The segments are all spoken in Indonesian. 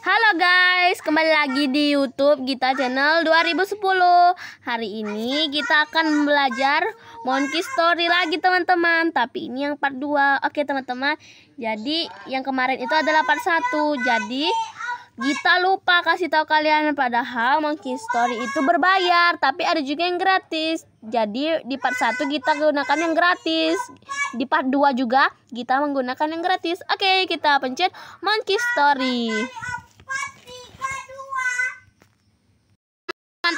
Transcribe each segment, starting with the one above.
Halo guys, kembali lagi di YouTube Gita Channel 2010. Hari ini kita akan belajar Monkey Story lagi teman-teman. Tapi ini yang part 2. Oke teman-teman. Jadi yang kemarin itu adalah part 1. Jadi Gita lupa kasih tahu kalian padahal Monkey Story itu berbayar, tapi ada juga yang gratis. Jadi di part 1 kita gunakan yang gratis. Di part 2 juga kita menggunakan yang gratis. Oke, kita pencet Monkey Story.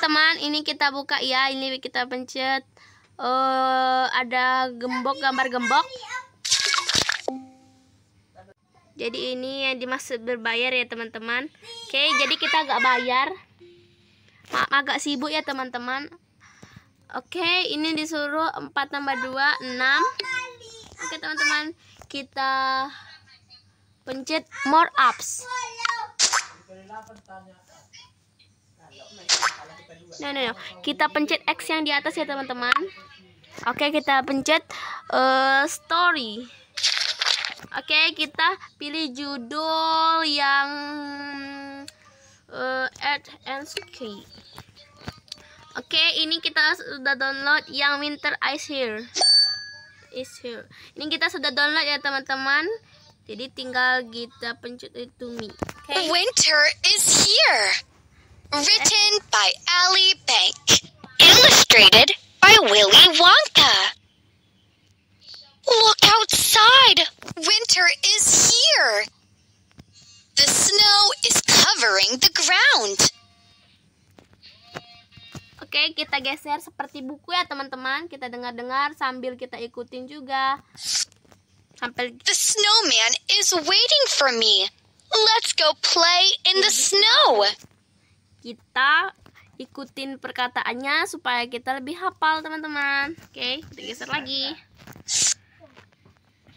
Teman-teman, ini kita buka ya. Ini kita pencet uh, ada gembok gambar gembok. Jadi ini yang dimaksud berbayar ya teman-teman. Oke, jadi kita agak bayar. Agak sibuk ya teman-teman. Oke, ini disuruh 4 tambah 2 6. Oke teman-teman, kita pencet more apps. Nah, nah, nah, kita pencet X yang di atas ya teman-teman. Oke, kita pencet uh, story. Oke, kita pilih judul yang uh, add and ski. Oke, ini kita sudah download yang Winter Ice Here. Is here. Ini kita sudah download ya teman-teman. Jadi tinggal kita pencet itu mi. Okay. Winter is here. Written by Ali Bank. Illustrated by Willy Wonka. Look outside! Winter is here! The snow is covering the ground. Oke, kita geser seperti buku ya teman-teman. Kita dengar-dengar sambil kita ikutin juga. Sampai The snowman is waiting for me. Let's go play in the snow. Kita ikutin perkataannya supaya kita lebih hafal teman-teman. Oke, kita geser lagi.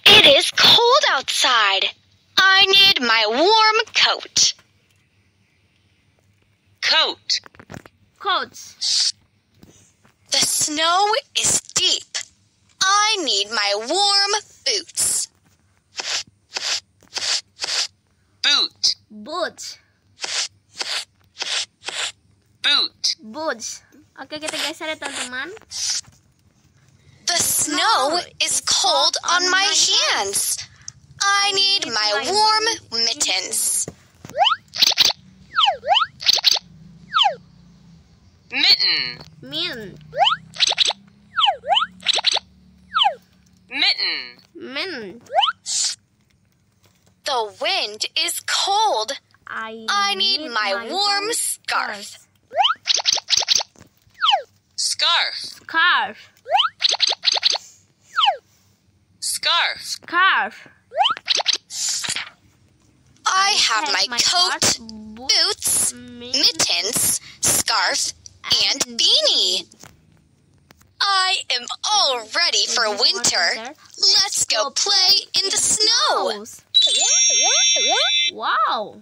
It is cold outside. I need my warm coat. Coat. Coat. The snow is deep. I need my warm boots. Boot. Boot. Boot. Boots. Oke, kita geser ya teman-teman. The snow is cold on my hands. I need my warm mittens. Mitten. Min. Mitten. Min. The wind is cold. I, I need my warm scarf. Scarf. Scarf. Scarf. Scarf. I have my scarf, coat, boot, boots, min- mittens, scarf, and beanie. I am all ready for winter. Let's go play in the snow. Wow.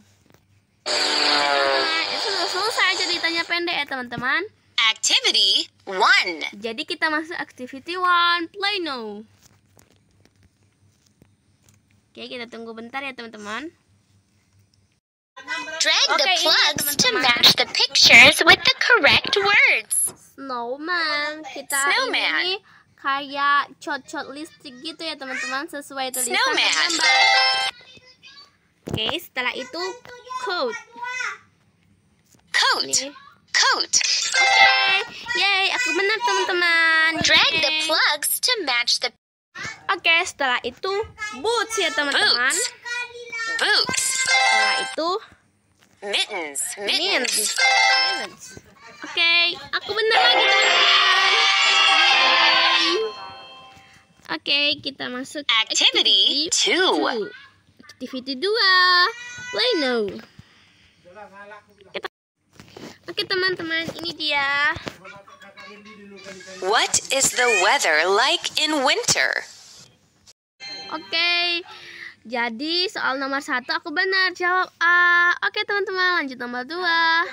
Nah, itu sudah selesai ceritanya pendek ya teman-teman. Activity 1. Jadi kita masuk activity one, play now. Oke, kita tunggu bentar ya teman-teman. Drag the Okay, ini plugs to teman-teman. match the pictures with the correct words. Snowman. Kita Snowman. ini kayak cot-cot listrik gitu ya teman-teman sesuai tulisan Snowman. Oke, setelah itu coat. Coat. Ini. Coat. Oke, yay, aku benar teman-teman. Drag the plugs to match the Oke, setelah itu boots ya teman-teman. boots. Setelah itu Mittens. mittens. Mittens. Oke, aku benar lagi teman-teman. Oke, kita masuk Activity two. two. Activity 2. Play now. Oke teman-teman, ini dia. What is the weather like in winter? Oke, jadi soal nomor satu aku benar jawab A. Oke teman-teman, lanjut nomor dua.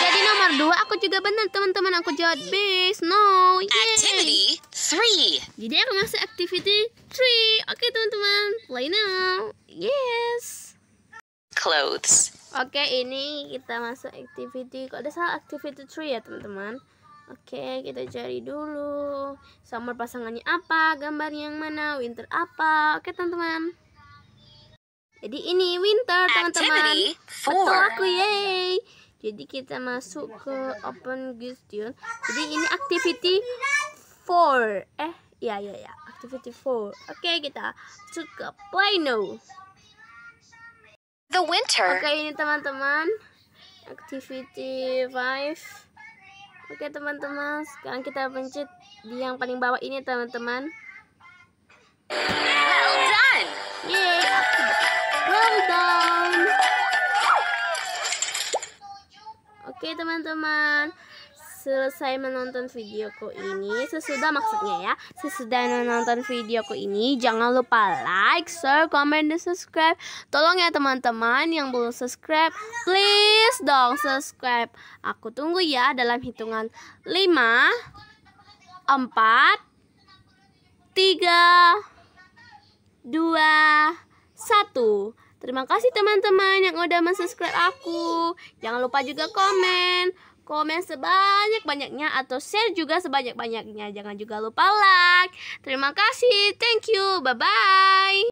Jadi nomor dua aku juga benar teman-teman, aku jawab B. Snow. Activity three. Jadi aku masuk activity 3. Oke teman-teman, play now. Yes. clothes. Oke, ini kita masuk activity. Kok ada salah activity 3 ya, teman-teman? Oke, kita cari dulu. Summer pasangannya apa? Gambar yang mana? Winter apa? Oke, teman-teman. Jadi ini winter, teman-teman. Betul 4. aku, yeay. Jadi kita masuk ke open question. Jadi ini activity 4. Eh, ya ya ya, activity 4. Oke, kita masuk ke play now. The winter. Oke ini teman-teman. Activity 5 Oke teman-teman Sekarang kita pencet di yang paling bawah ini teman-teman. Well done. Aku Well done. Oke teman-teman Selesai menonton videoku ini Sesudah maksudnya ya Sesudah menonton videoku ini Jangan lupa like, share, comment, dan subscribe Tolong ya teman-teman yang belum subscribe Please dong subscribe Aku tunggu ya dalam hitungan 5 4 3 dua, satu. Terima kasih teman-teman yang udah mensubscribe aku. Jangan lupa juga komen. Komen sebanyak-banyaknya atau share juga sebanyak-banyaknya. Jangan juga lupa like. Terima kasih. Thank you. Bye-bye.